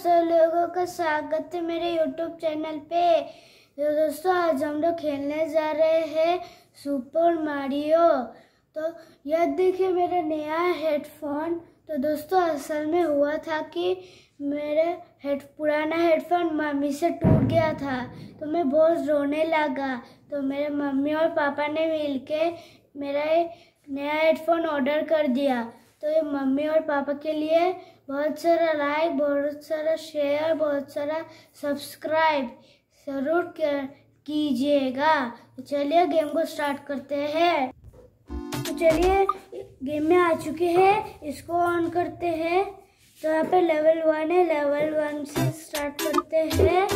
सब लोगों का स्वागत है मेरे यूट्यूब चैनल पे। तो दोस्तों, आज हम लोग खेलने जा रहे हैं सुपर मारियो तो यह देखिए, मेरा नया हेडफोन तो दोस्तों, असल में हुआ था कि मेरे हेड पुराना हेडफोन मम्मी से टूट गया था। तो मैं बहुत रोने लगा। तो मेरे मम्मी और पापा ने मिलके मेरा नया हेडफोन ऑर्डर कर दिया। तो ये मम्मी और पापा के लिए बहुत सारा लाइक बहुत सारा शेयर बहुत सारा सब्सक्राइब ज़रूर कीजिएगा। तो चलिए गेम को स्टार्ट करते हैं। तो चलिए गेम में आ चुके हैं। इसको ऑन करते हैं। तो यहाँ पे लेवल वन है। लेवल वन से स्टार्ट करते हैं।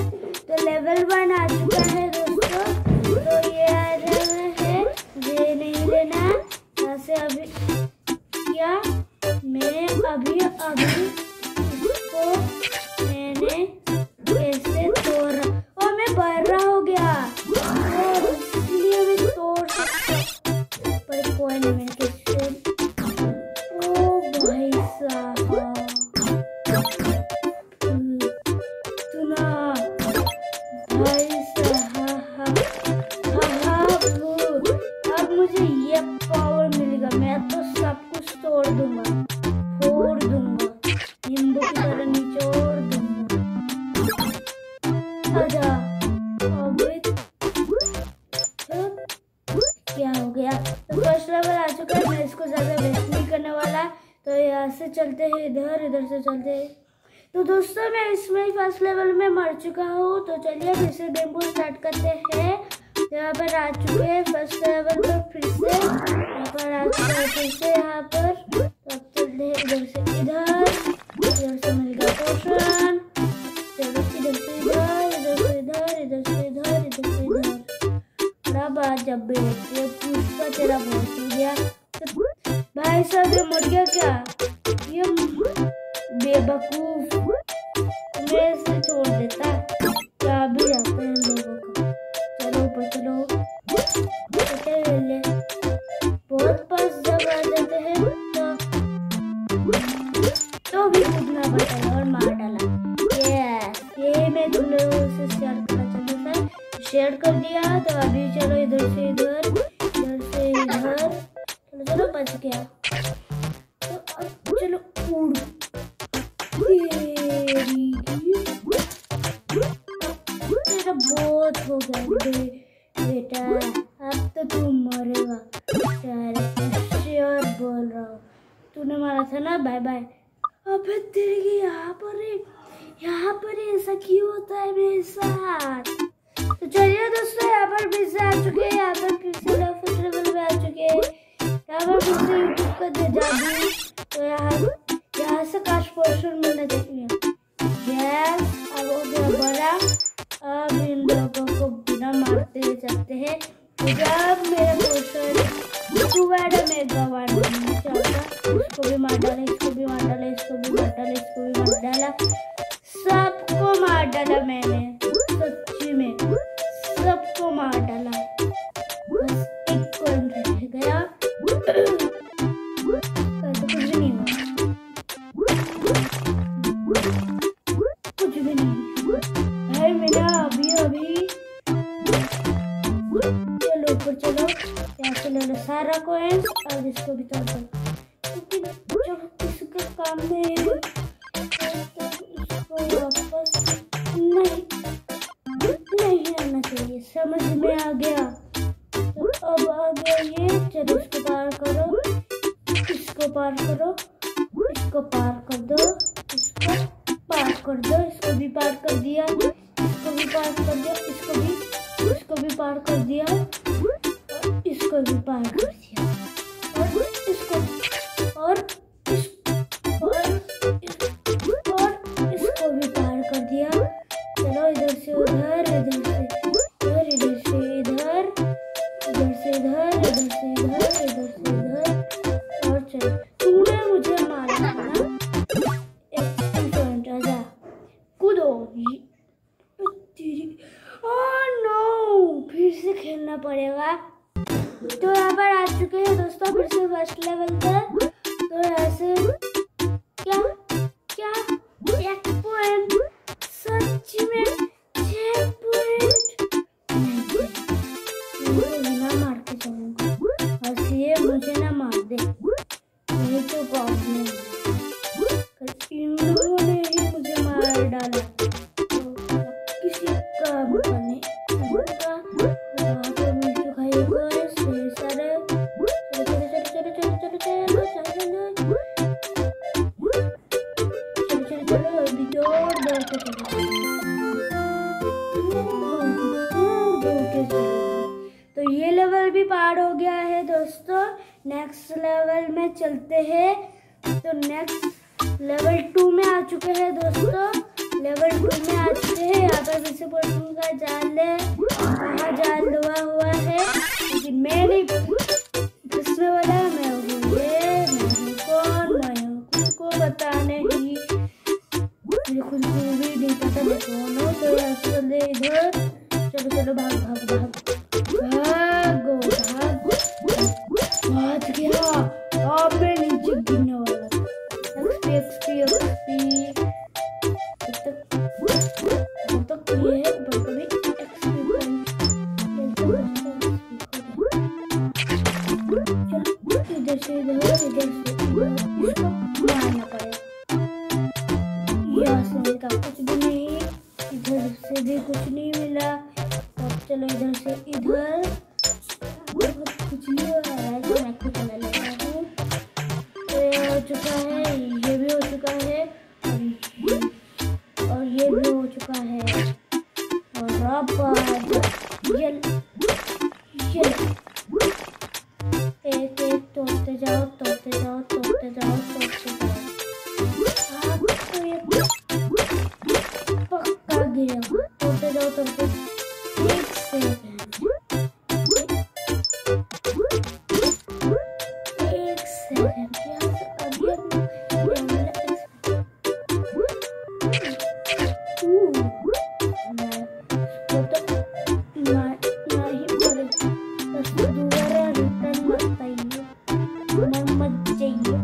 तो लेवल वन आ चुका है दोस्तों। तो ये आ रहा है। ये नहीं लेना। यहाँ से अभी क्या। मैं अभी अभी को मैंने दूँगा, नींबू की तरह निचोड़ दूँगा। आजा क्या हो गया? तो फ़र्स्ट लेवल आ चुका है, मैं इसको ज़्यादा वेस्ट नहीं करने वाला। तो यहाँ से चलते हैं, इधर इधर से चलते हैं। तो दोस्तों, मैं इसमें फ़र्स्ट लेवल में मर चुका हूँ। तो चलिए फिर से गेम को स्टार्ट करते हैं। यहाँ पर आ चुके हैं फ़र्स्ट लेवल पर फिर से। यहाँ पर आ चुके हैं, फिर से यहाँ पर। चलते हैं इधर से इधर इधर से मिल गया पोषण चलो इधर से इधर इधर से इधर इधर से इधर इधर से इधर। बड़ा बात जब भी शेयर करना चाहता था शेयर कर दिया तो अभी चलो इधर से इधर इधर से इधर। चलो चलो, बच गया। तो अब चलो उड़। बहुत हो गया बेटा। अब तो तू मरेगा। श्योर बोल रहा हूँ। तूने मारा था ना? बाय बाय अबे तेरे यहाँ पर यहाँ पर ऐसा क्यों होता है मेरे साथ? तो चलिए दोस्तों, यहाँ पर फिर से आ चुके हैं, यहाँ पर फिर से फ़र्स्ट लेवल में आ चुके हैं। यहाँ पर फिर से यूट्यूब का दे जादू तो यहाँ यहाँ से काश पोर्शन मिलना चाहिए यस अब हो गया बड़ा, अब इन लोगों को बिना मारते हुए चलते हैं। तो जब मेरा पोर्शन सुबह में चाहता इसको भी मार डाला, इसको भी मार डाला, इसको भी मार डाला, इसको भी मार डाला। सबको मार डाला मैंने, सच्ची में सबको मार डाला। बस एक को रह गया। अभी अभी चलो ले लो, सारा और भी तोड़ दो। क्योंकि जो काम है तो समझ में आ गया तो अब आ गया ये चलो इसको पार करो इसको पार करो इसको पार कर दो इसको पार कर दो इसको भी पार कर दिया इसको भी पार कर दिया इसको भी इसको भी पार कर दिया इसको भी पार कर दिया चलो अभी तो तो ये लेवल भी पार हो गया है दोस्तों। नेक्स्ट लेवल में चलते हैं। तो नेक्स्ट लेवल टू में आ चुके हैं दोस्तों। लेवल टू में आ चुके हैं। यहाँ पर विश्व पोषण का जाल है। वहाँ जाल दुआ हुआ है। लेकिन मैं नहीं फंसने वाला मैं हूँ। ये मैं कौन? मैं हूँ। खुद को बताने ही मुझे खुद को भी नहीं पता। मैं कौन हूँ? तो चले इधर। चलो चलो, भाग भाग भाग। भागो भागो। भाग गया। Bir de şey de var. Bir de 叫ゃ、मैं मत जाइए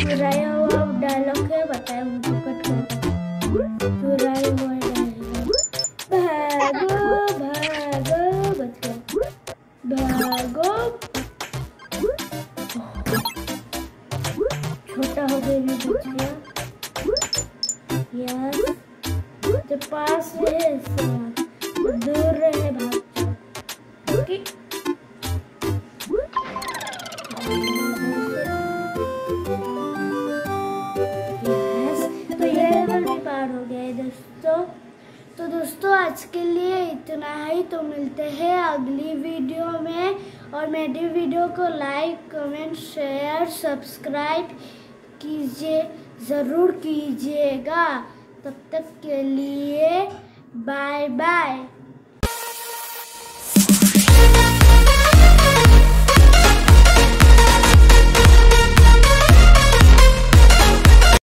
चुराया हुआ डायलॉग है बताया मुझे कट कर चुराया हुआ भागो भागो बच गया भागो छोटा हो गया भी बच गया यार जो पास है के लिए इतना ही। तो मिलते हैं अगली वीडियो में। और मेरी वीडियो को लाइक कमेंट शेयर सब्सक्राइब कीजिए, ज़रूर कीजिएगा। तब तक के लिए बाय बाय